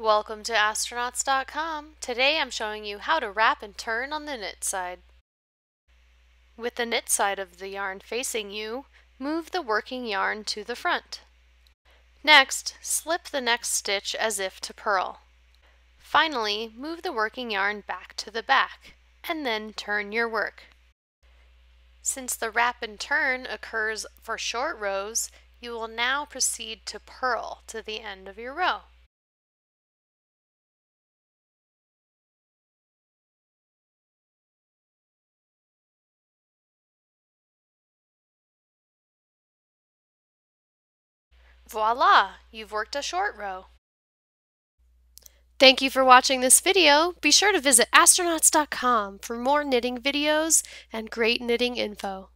Welcome to astraknots.com. Today I'm showing you how to wrap and turn on the knit side. With the knit side of the yarn facing you, move the working yarn to the front. Next, slip the next stitch as if to purl. Finally, move the working yarn back to the back, and then turn your work. Since the wrap and turn occurs for short rows, you will now proceed to purl to the end of your row. Voila! You've worked a short row. Thank you for watching this video. Be sure to visit astraknots.com for more knitting videos and great knitting info.